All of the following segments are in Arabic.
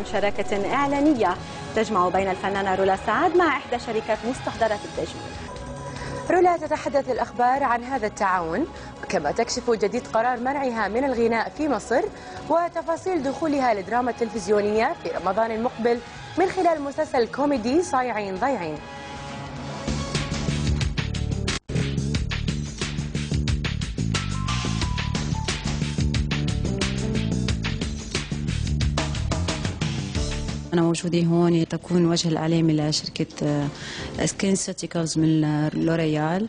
عن شراكة إعلانية. تجمع بين الفنانة رولا سعد مع إحدى شركات مستحضرات التجميل. رولا تتحدث الأخبار عن هذا التعاون. كما تكشف جديد قرار منعها من الغناء في مصر وتفاصيل دخولها للدراما التلفزيونية في رمضان المقبل من خلال مسلسل كوميدي صايعين ضايعين. أنا موجودة هون تكون وجه الإعلامي لشركة SkinCeuticals من لوريال.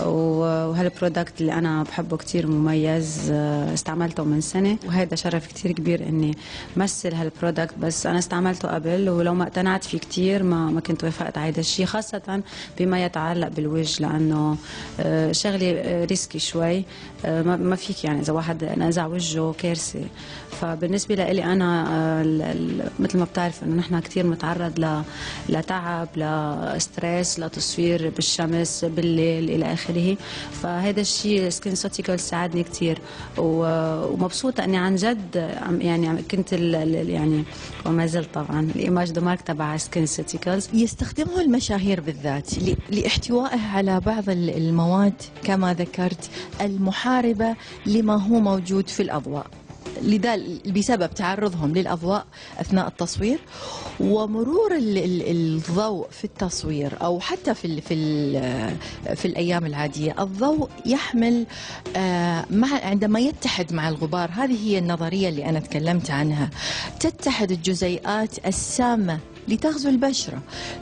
وهال product اللي أنا بحبه كتير مميز آه، استعملته من سنة. وهذا شرف كتير كبير إني مثل هال product بس أنا استعملته قبل ولو ما اقتنعت فيه كتير ما ما كنت وافقت على هذا الشيء خاصة بما يتعلق بالوجه لأنه آه، شغلة risky شوي آه، ما فيك يعني إذا واحد نزع وجهه كارثة. فبالنسبة لي أنا مثل ما بتعرف انه نحن كثير بنتعرض لتعب ل stress لتصوير بالشمس بالليل إلى آخره. فهذا الشيء SkinCeuticals ساعدني كثير ومبسوطة إني عن جد يعني كنت يعني وما زلت طبعا ال image de marque تبع SkinCeuticals يستخدمه المشاهير بالذات لإحتوائه على بعض المواد كما ذكرت المحاربة لما هو موجود في الأضواء. لذا بسبب تعرضهم للأضواء أثناء التصوير ومرور الضوء في التصوير أو حتى في في في الأيام العادية الضوء يحمل آه، مع عندما يتحد مع الغبار. هذه هي النظرية اللي أنا تكلمت عنها. تتحد الجزيئات السامة لتغزو البشرة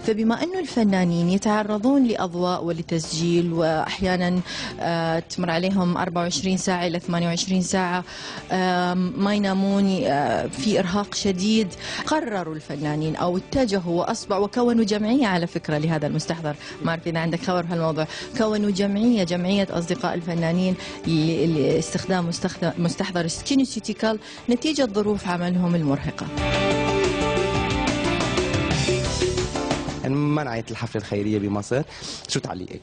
فبما أنه الفنانين يتعرضون لأضواء ولتسجيل وأحيانا آه، تمر عليهم 24 ساعة إلى 28 ساعة ما ينامون آه، في إرهاق شديد قرروا الفنانين أو اتجهوا وأصبحوا وكونوا جمعية على فكرة لهذا المستحضر. ما أعرف إذا عندك خبر في الموضوع كونوا جمعية جمعية أصدقاء الفنانين لاستخدام مستحضر سكينوسيتيكال نتيجة ظروف عملهم المرهقة. منعت الحفله الخيريه بمصر شو تعليقك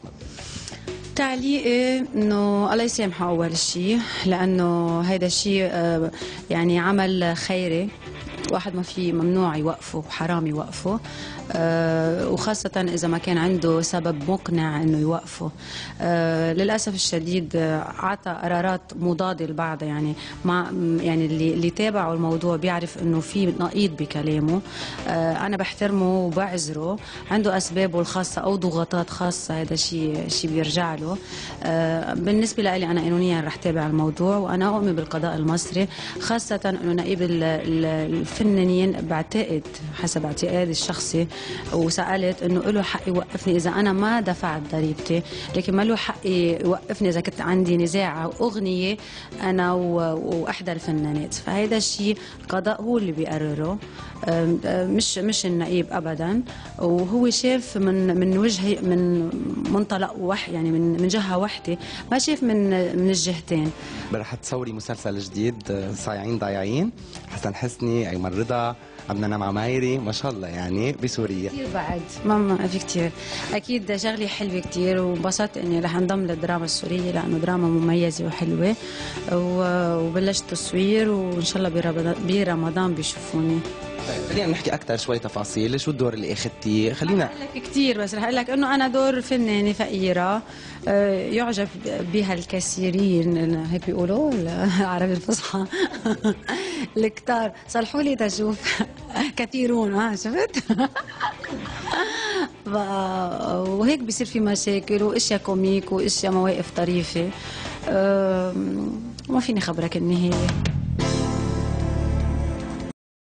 تعليقي انه الله يسامحه أول شيء لأنه هذا الشيء آه، يعني عمل خيري. واحد ما في ممنوع يوقفه وحرام يوقفه. آه وخاصة إذا ما كان عنده سبب مقنع إنه يوقفه. آه للأسف الشديد أعطى قرارات مضادة لبعض. يعني مع يعني اللي اللي تابعوا الموضوع بيعرف إنه في نقيض بكلامه. آه أنا بحترمه وبعذره. عنده أسبابه الخاصة أو ضغوطات خاصة هذا شيء شيء بيرجع له. آه بالنسبة لي أنا قانونيا رح تابع الموضوع وأنا أؤمن بالقضاء المصري خاصة إنه نقيب الفنانين بعتقد حسب اعتقادي الشخصي وسألت إنه له حق يوقفني إذا أنا ما دفعت ضريبتي. لكن ما له حق يوقفني إذا كنت عندي نزاع أو اغنيه أنا وإحدى الفنانات. فهذا الشيء القضاء هو اللي بيقرره. مش مش النقيب ابدا. وهو شاف من من وجه من منطلق وح يعني من من جهة واحدة ما شاف من من الجهتين. رح تصوري مسلسل جديد صايعين ضايعين. حسن حسني أيمن رضا عبد مع مايري ما شاء الله يعني بسوريا. كثير بعد. ماما في كثير أكيد شغله حلوة كثير وانبسطت إني رح انضم للدراما السورية لأنه دراما مميزة وحلوة. وبلشت تصوير وإن شاء الله برمضان بيشوفوني. طيب خلينا نحكي أكثر شوي تفاصيل. شو الدور اللي أخذتيه؟ خلينا لك كثير بس رح أقول لك إنه أنا دور فنانه فقيره آه، يعجب بها الكثيرين هيك بيقولوا العربي الفصحى. الكتار. صلحوا لي تشوف. كثيرون ها شفت؟ وهيك بصير في مشاكل وأشياء كوميك وأشياء مواقف طريفة. ما فيني خبرك النهاية.